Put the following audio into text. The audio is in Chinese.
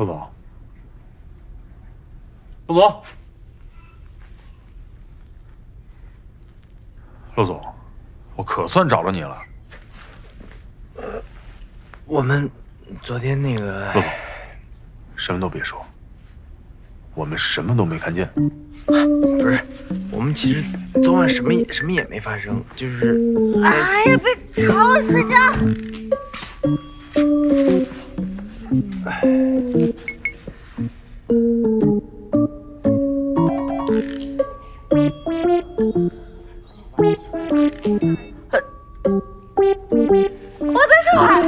陆总，陆总，陆总，我可算找着你了。我们昨天那个陆总，什么都别说，我们什么都没看见。不是，我们其实昨晚什么也什么也没发生，就是哎呀，别吵我睡觉。我在说话。